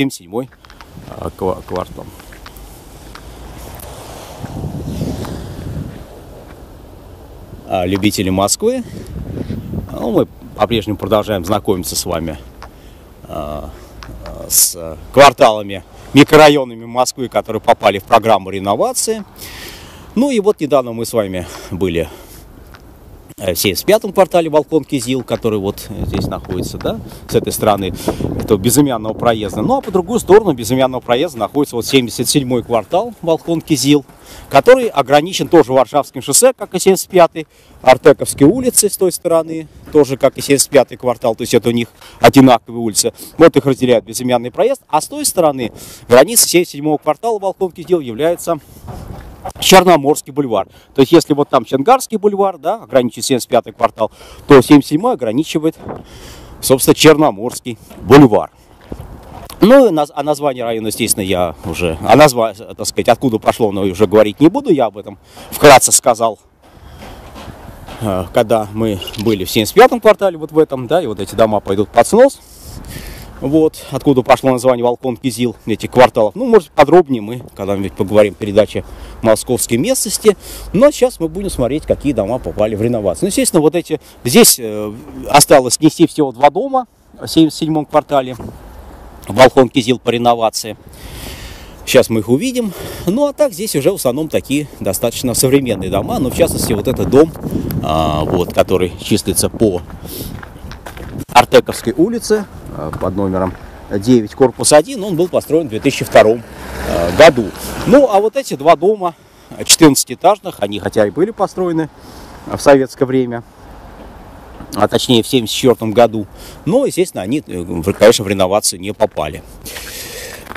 77 квартал. А, любители Москвы, ну, мы по-прежнему продолжаем знакомиться с вами а, с кварталами, микрорайонами Москвы, которые попали в программу реновации. Ну и вот недавно мы с вами были в 75-м квартале Балкон Кизил, который вот здесь находится, да, с этой стороны этого безымянного проезда. Ну а по другую сторону безымянного проезда находится вот 77-й квартал Балкон Кизил, который ограничен тоже Варшавским шоссе, как и 75-й, Артековской улицы с той стороны, тоже как и 75-й квартал, то есть это у них одинаковые улицы. Вот их разделяют безымянный проезд, а с той стороны граница 77-го квартала Балкон Кизил является Черноморский бульвар. То есть, если вот там Чангарский бульвар, да, ограничивает 75-й квартал, то 77-й ограничивает, собственно, Черноморский бульвар. Ну, а название района, естественно, я уже, а название, так сказать, откуда пошло, но уже говорить не буду, я об этом вкратце сказал, э, когда мы были в 75-м квартале, вот в этом, да, и вот эти дома пойдут под снос. Вот, откуда пошло название Волкон Кизил, этих кварталов. Ну, может, подробнее мы когда-нибудь поговорим передаче «Московские местности». Но сейчас мы будем смотреть, какие дома попали в реновацию. Ну, естественно, вот эти... Здесь э, осталось снести всего два дома в 77-м квартале. Волкон Кизил по реновации. Сейчас мы их увидим. Ну, а так здесь уже в основном такие достаточно современные дома. Но, в частности, вот этот дом, а, вот, который числится по Артековской улице э, под номером 9, корпус 1, он был построен в 2002 э, году. Ну, а вот эти два дома 14-этажных, они хотя и были построены в советское время, а точнее в 1974 году, но, естественно, они, э, конечно, в реновацию не попали.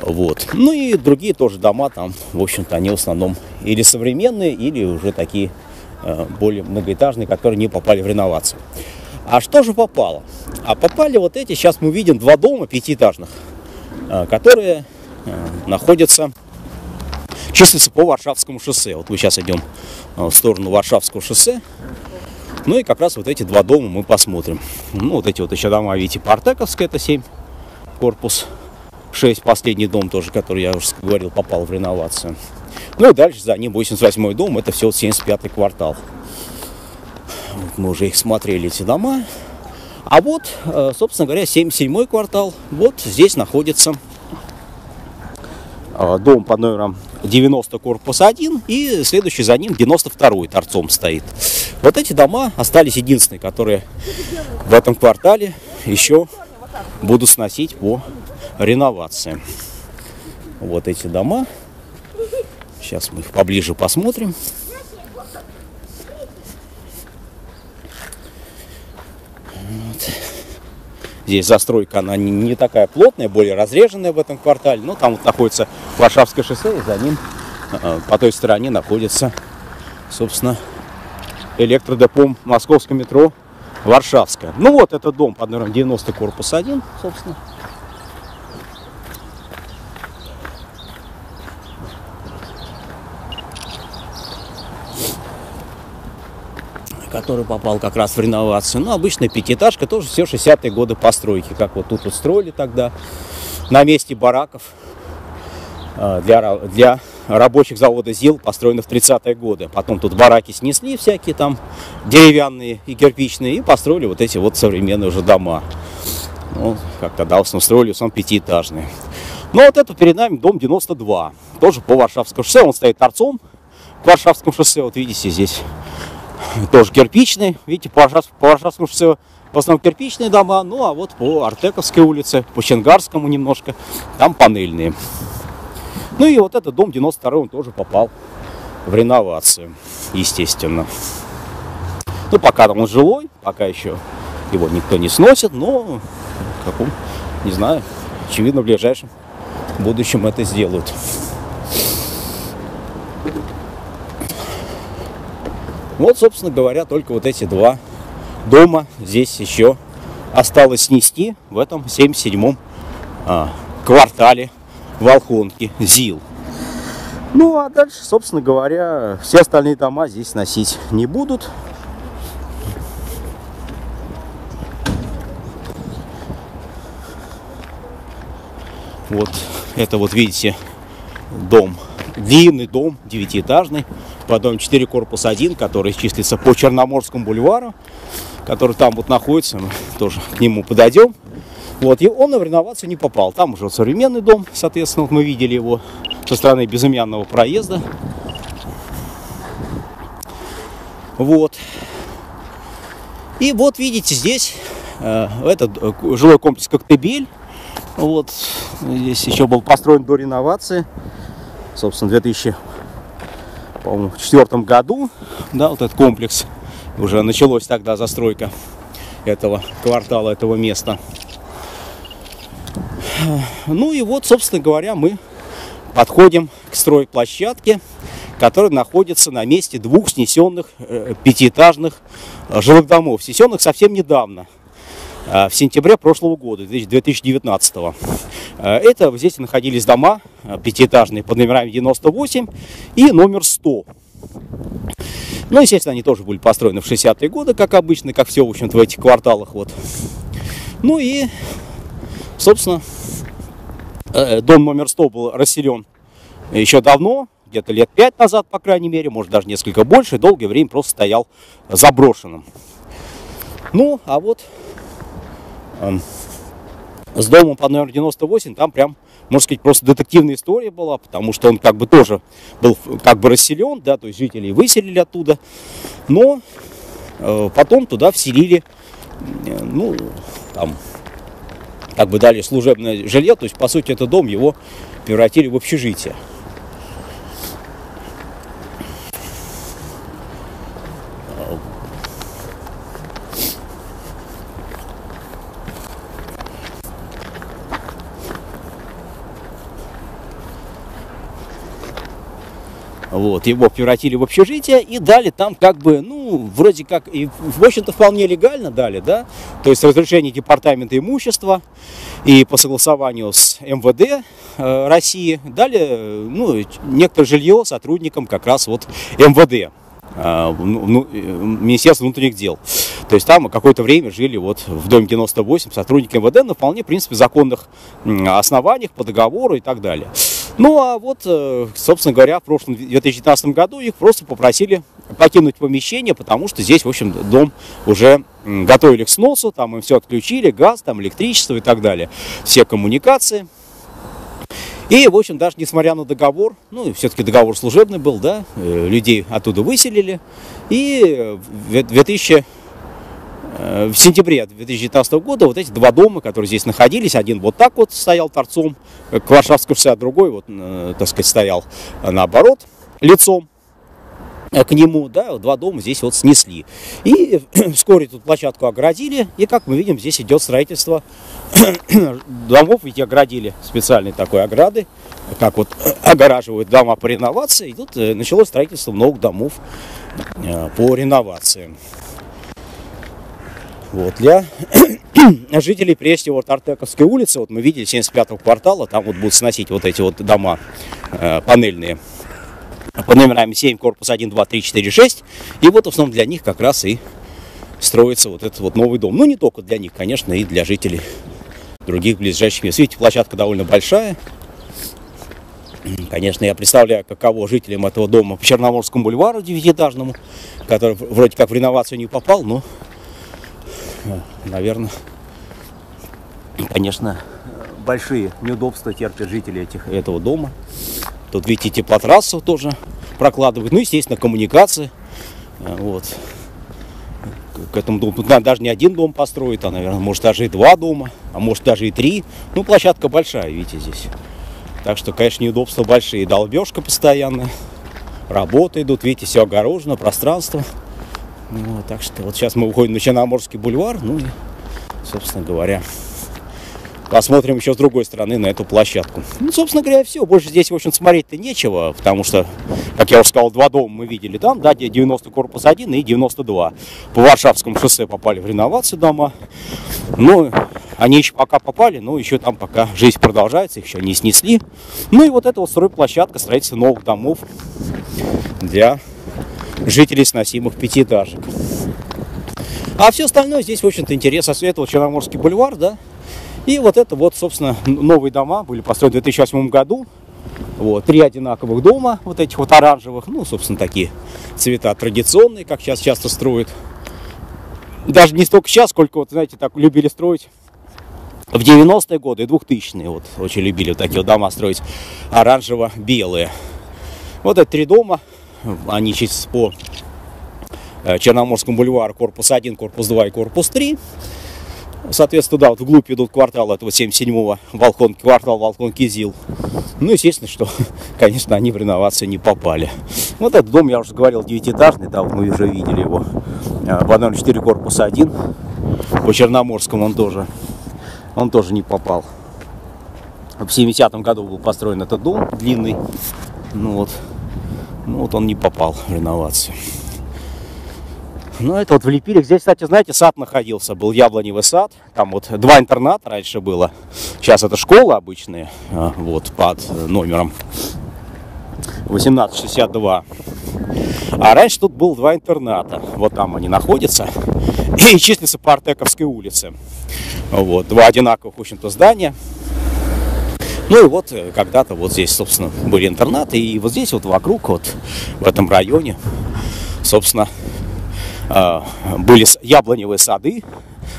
Вот. Ну и другие тоже дома там, в общем-то, они в основном или современные, или уже такие более многоэтажные, которые не попали в реновацию. А что же попало? А попали вот эти, сейчас мы видим два дома пятиэтажных, а, которые а, находятся, числятся по Варшавскому шоссе. Вот мы сейчас идем а, в сторону Варшавского шоссе. Ну и как раз вот эти два дома мы посмотрим. Ну вот эти вот еще дома, видите, Партековская, это 7, корпус 6, последний дом тоже, который я уже говорил, попал в реновацию. Ну и дальше за ним 88 дом, это все 75 квартал. Вот мы уже их смотрели, эти дома. А вот, э, собственно говоря, 77-й квартал. Вот здесь находится э, дом под номером 90 корпус 1 и следующий за ним 92 торцом стоит. Вот эти дома остались единственные, которые в этом квартале еще будут сносить по реновации. Вот эти дома. Сейчас мы их поближе посмотрим. Здесь застройка, она не, такая плотная, более разреженная в этом квартале. Но там вот находится Варшавское шоссе, и за ним э, по той стороне находится, собственно, электродепом московского метро Варшавская. Ну вот этот дом под номером 90 корпус 1, собственно. Который попал как раз в реновацию. Ну, обычная пятиэтажка, тоже все 60-е годы постройки, как вот тут вот тогда, на месте бараков а, для, для рабочих завода ЗИЛ, построенных в 30-е годы. Потом тут бараки снесли всякие там, деревянные и кирпичные, и построили вот эти вот современные уже дома. Ну, как тогда в основном строили, в основном. Ну, вот это перед нами дом 92, тоже по Варшавскому шоссе, он стоит торцом к Варшавскому шоссе, вот видите здесь тоже кирпичный. Видите, по Варшавскому шоссе в основном кирпичные дома, ну а вот по Артековской улице, по Ченгарскому немножко, там панельные. Ну и вот этот дом 92 он тоже попал в реновацию, естественно. Ну, пока там он жилой, пока еще его никто не сносит, но, каком, не знаю, очевидно, в ближайшем будущем это сделают. Вот, собственно говоря, только вот эти два дома здесь еще осталось снести в этом 77-м а, квартале Волхонки, ЗИЛ. Ну, а дальше, собственно говоря, все остальные дома здесь сносить не будут. Вот это вот видите дом, длинный дом, девятиэтажный, потом 4 корпус 1, который числится по Черноморскому бульвару, который там вот находится, мы тоже к нему подойдем. Вот, и он на реновацию не попал. Там уже современный дом, соответственно, вот мы видели его со стороны безымянного проезда. Вот. И вот видите, здесь э, этот э, жилой комплекс Коктебель. Вот. Здесь еще был построен до реновации. Собственно, в 2004 году, да, вот этот комплекс. Уже началась тогда застройка этого квартала, этого места. Ну и вот, собственно говоря, мы подходим к стройплощадке, которая находится на месте двух снесенных э, пятиэтажных э, жилых домов, снесенных совсем недавно, э, в сентябре прошлого года, 2019. Это здесь находились дома пятиэтажные под номерами 98 и номер 100. Ну, естественно, они тоже были построены в 60-е годы, как обычно, как все, в общем-то, в этих кварталах. Вот. Ну и, собственно, Э, дом номер 100 был расселен еще давно, где-то лет пять назад, по крайней мере, может даже несколько больше, долгое время просто стоял заброшенным. Ну, а вот э, с домом по номер 98 там прям, можно сказать, просто детективная история была, потому что он как бы тоже был как бы расселен, да, то есть жителей выселили оттуда, но э, потом туда вселили, э, ну, там, как бы дали служебное жилье, то есть, по сути, этот дом его превратили в общежитие. Вот, его превратили в общежитие и дали там как бы, ну, вроде как, и, в общем-то, вполне легально дали, да, то есть разрешение департамента имущества и по согласованию с МВД э, России дали, ну, некоторое жилье сотрудникам как раз вот МВД. Э, ну, э, Министерства внутренних дел. То есть там какое-то время жили вот в доме 98 сотрудники МВД на вполне, в принципе, законных основаниях, по договору и так далее. Ну а вот, э, собственно говоря, в прошлом 2019 году их просто попросили покинуть помещение, потому что здесь, в общем, дом уже готовили к сносу, там им все отключили, газ, там электричество и так далее, все коммуникации. И, в общем, даже несмотря на договор, ну, все-таки договор служебный был, да, э, людей оттуда выселили. И в 2000 Э, в сентябре 2019 года вот эти два дома, которые здесь находились, один вот так вот стоял торцом к Варшавскому шоссе, а другой вот, э, так сказать, стоял наоборот, лицом к нему, да, два дома здесь вот снесли. И вскоре тут площадку оградили, и как мы видим, здесь идет строительство домов, ведь оградили специальной такой ограды, как вот огораживают дома по реновации, и тут э, началось строительство новых домов по реновации. Вот, для жителей, прежде вот Артековской улицы, вот мы видели 75-го квартала, там вот будут сносить вот эти вот дома э, панельные по номерам 7, корпус 1, 2, 3, 4, 6. И вот в основном для них как раз и строится вот этот вот новый дом. Ну, не только для них, конечно, и для жителей других ближайших мест. Видите, площадка довольно большая. Конечно, я представляю, каково жителям этого дома по Черноморскому бульвару девятиэтажному, который вроде как в реновацию не попал, но наверное, конечно, большие неудобства терпят жители этих, этого дома. Тут, видите, теплотрассу тоже прокладывают. Ну, естественно, коммуникации. Вот. К этому дому. Тут надо даже не один дом построить, а, наверное, может даже и два дома, а может даже и три. Ну, площадка большая, видите, здесь. Так что, конечно, неудобства большие. Долбежка постоянная. Работы идут, видите, все огорожено, пространство. Вот, так что вот сейчас мы выходим на Черноморский бульвар, ну и, собственно говоря, посмотрим еще с другой стороны на эту площадку. Ну, собственно говоря, все. Больше здесь, в общем, смотреть-то нечего, потому что, как я уже сказал, два дома мы видели там, да, 90 корпус 1 и 92. По Варшавскому шоссе попали в реновацию дома. Ну, они еще пока попали, но еще там пока жизнь продолжается, их еще не снесли. Ну и вот эта вот стройплощадка, строительство новых домов для жителей сносимых пятиэтажек. А все остальное здесь, в общем-то, интерес этого Черноморский бульвар, да, И вот это вот, собственно, новые дома были построены в 2008 году. Вот, три одинаковых дома, вот этих вот оранжевых, ну, собственно, такие цвета традиционные, как сейчас часто строят. Даже не столько сейчас, сколько, вот, знаете, так любили строить в 90-е годы и 2000-е. Вот, очень любили вот такие вот дома строить оранжево-белые. Вот это три дома, они чисто по э, Черноморскому бульвару, корпус 1, корпус 2 и корпус 3. Соответственно, да, вот вглубь идут кварталы этого 77-го, Волкон, квартал Волкон Кизил. Ну, естественно, что, конечно, они в реновацию не попали. Вот этот дом, я уже говорил, девятиэтажный, да, мы уже видели его. По номеру 4, корпус 1. По Черноморскому он тоже, он тоже не попал. В 70-м году был построен этот дом длинный. Ну вот, ну вот он не попал в реновацию. Ну, это вот в Липилях. Здесь, кстати, знаете, сад находился. Был яблоневый сад. Там вот два интерната раньше было. Сейчас это школа обычная. А, вот, под номером 1862. А раньше тут было два интерната. Вот там они находятся. И числятся по Артековской улице. Вот, два одинаковых, в общем-то, здания. Ну и вот э, когда-то вот здесь, собственно, были интернаты. И вот здесь вот вокруг, вот в этом районе, собственно, а, были яблоневые сады,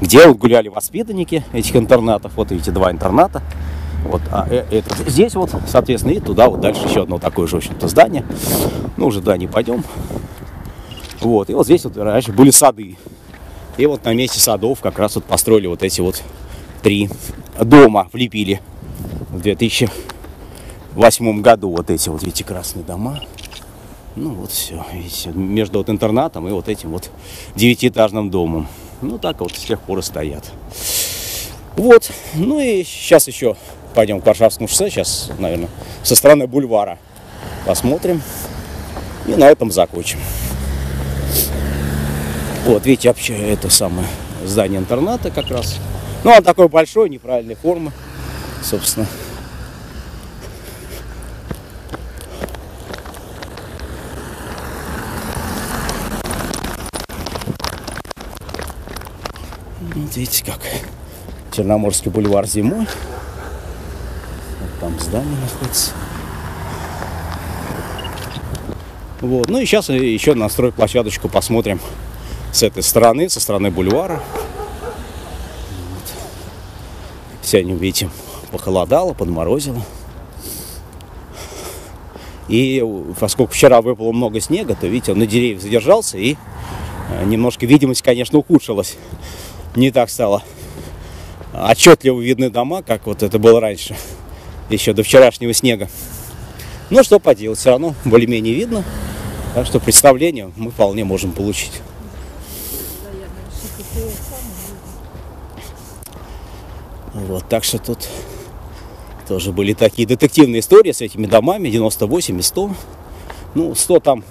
где вот гуляли воспитанники этих интернатов. Вот эти два интерната. Вот, а э, это, здесь вот, соответственно, и туда вот дальше еще одно такое же, в общем-то, здание. Ну, уже да, не пойдем. Вот, и вот здесь вот раньше были сады. И вот на месте садов как раз вот построили вот эти вот три дома, влепили в 2008 году. Вот эти вот, эти красные дома. Ну вот все, видите, между вот интернатом и вот этим вот девятиэтажным домом. Ну так вот с тех пор и стоят. Вот, ну и сейчас еще пойдем к Варшавскому шоссе, сейчас, наверное, со стороны бульвара посмотрим. И на этом закончим. Вот, видите, вообще это самое здание интерната как раз. Ну, он такой большой, неправильной формы, собственно. Вот видите, как Черноморский бульвар зимой. Вот там здание находится. Вот. Ну и сейчас еще на стройплощадочку посмотрим с этой стороны, со стороны бульвара. Вот. Сегодня, видите, похолодало, подморозило. И поскольку вчера выпало много снега, то, видите, он на деревьях задержался и э, немножко видимость, конечно, ухудшилась не так стало отчетливо видны дома, как вот это было раньше, еще до вчерашнего снега. Ну, что поделать, все равно более-менее видно. Так что представление мы вполне можем получить. Вот, так что тут тоже были такие детективные истории с этими домами, 98 и 100. Ну, 100 там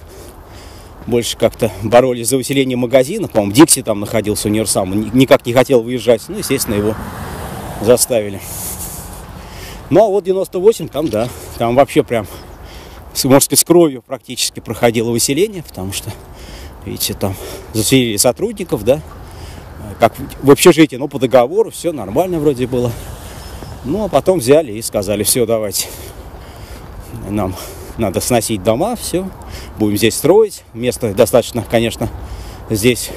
больше как-то боролись за выселение магазина. По-моему, Дикси там находился универсам, никак не хотел выезжать. Ну, естественно, его заставили. Ну, а вот 98, там, да, там вообще прям, можно сказать, с кровью практически проходило выселение, потому что, видите, там заселили сотрудников, да, как в общежитии, но по договору все нормально вроде было. Ну, а потом взяли и сказали, все, давайте, нам надо сносить дома, все, будем здесь строить. Место достаточно, конечно, здесь,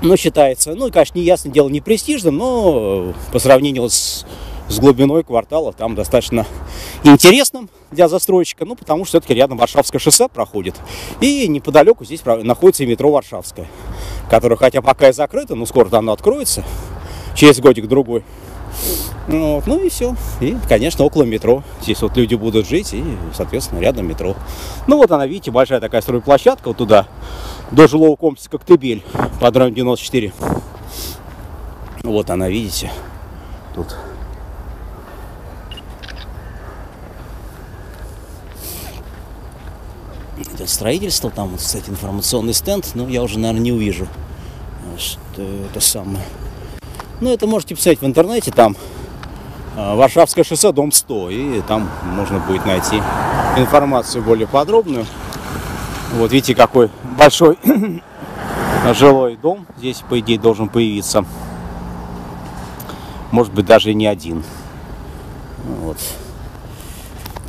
ну, считается, ну, конечно, не ясно дело, не престижным, но по сравнению с, с глубиной квартала там достаточно интересным для застройщика, ну, потому что все-таки рядом Варшавское шоссе проходит. И неподалеку здесь находится и метро Варшавское, которое, хотя пока и закрыто, но скоро оно откроется, через годик-другой. Вот, ну и все. И, конечно, около метро. Здесь вот люди будут жить, и, соответственно, рядом метро. Ну вот она, видите, большая такая стройплощадка вот туда, до жилого комплекса Коктебель, под район 94. Вот она, видите, тут. Идет строительство, там, вот, кстати, информационный стенд, но я уже, наверное, не увижу, что это самое. Ну, это можете писать в интернете, там а, Варшавское шоссе, дом 100, и там можно будет найти информацию более подробную. Вот видите, какой большой жилой дом здесь, по идее, должен появиться. может быть даже не один. Вот.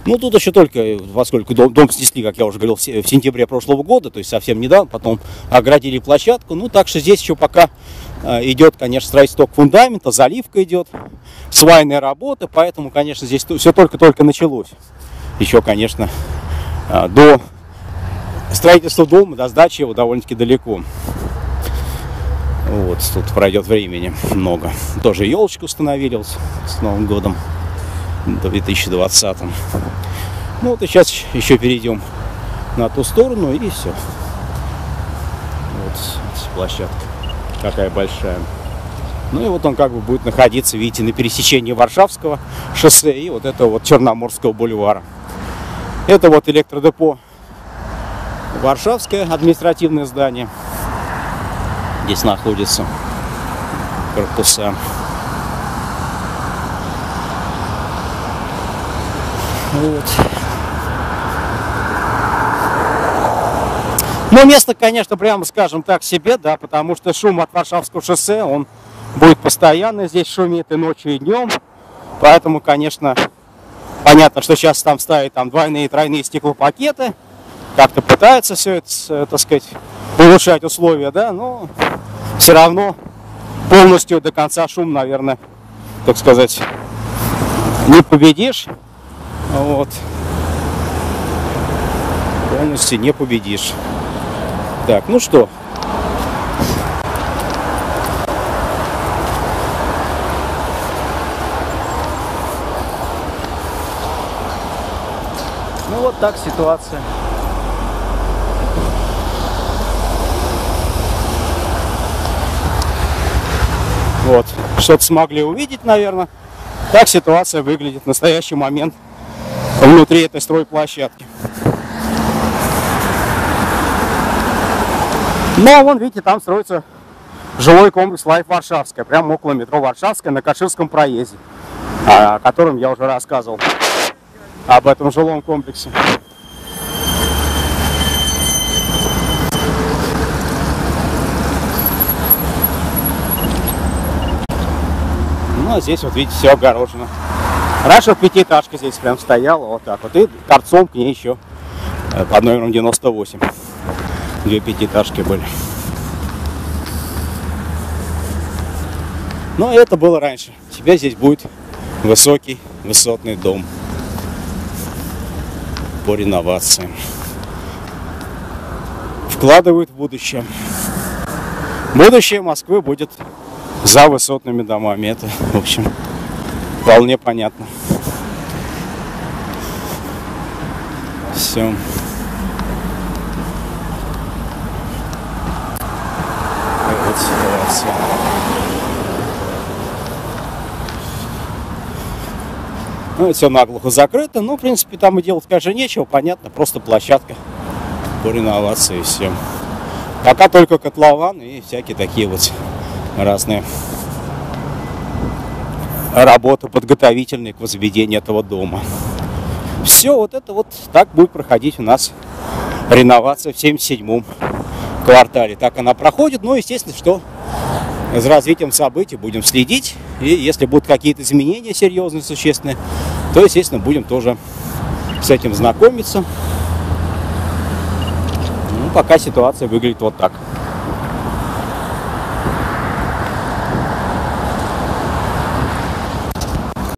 Ну, тут еще только, поскольку дом, дом снесли, как я уже говорил, в сентябре прошлого года, то есть совсем недавно, потом оградили площадку. Ну, так что здесь еще пока э, идет, конечно, строительство фундамента, заливка идет, свайная работа, поэтому, конечно, здесь все только-только началось. Еще, конечно, э, до строительства дома, до сдачи его довольно-таки далеко. Вот, тут пройдет времени много. Тоже елочку установили с Новым годом. 2020. Ну вот и сейчас еще перейдем на ту сторону и все. Вот площадка какая большая. Ну и вот он как бы будет находиться, видите, на пересечении Варшавского шоссе и вот этого вот Черноморского бульвара. Это вот электродепо Варшавское административное здание. Здесь находится корпуса. Вот. Ну, место, конечно, прямо скажем так себе, да, потому что шум от Варшавского шоссе, он будет постоянно здесь шумит и ночью, и днем. Поэтому, конечно, понятно, что сейчас там ставят там двойные и тройные стеклопакеты. Как-то пытаются все это, э, так сказать, улучшать условия, да, но все равно полностью до конца шум, наверное, так сказать, не победишь. Вот. Полностью не победишь. Так, ну что. Ну вот так ситуация. Вот, что-то смогли увидеть, наверное. Так ситуация выглядит в настоящий момент внутри этой стройплощадки. Ну, а вон, видите, там строится жилой комплекс Life Варшавская, прямо около метро Варшавская на Каширском проезде, о котором я уже рассказывал, об этом жилом комплексе. Ну, а здесь вот, видите, все огорожено. Раньше пятиэтажка здесь прям стояла вот так вот. И торцом к ней еще э, под номером 98. Две пятиэтажки были. Но это было раньше. Теперь здесь будет высокий, высотный дом по реновации. Вкладывают в будущее. Будущее Москвы будет за высотными домами. Это, в общем, вполне понятно. Все. Вот ситуация. Ну, все наглухо закрыто. Ну, в принципе, там и делать, конечно, нечего. Понятно, просто площадка по реновации и все. Пока только котлован и всякие такие вот разные работы подготовительные к возведению этого дома. Все вот это вот так будет проходить у нас реновация в 77-м квартале. Так она проходит, но естественно, что с развитием событий будем следить. И если будут какие-то изменения серьезные, существенные, то, естественно, будем тоже с этим знакомиться. Ну, пока ситуация выглядит вот так.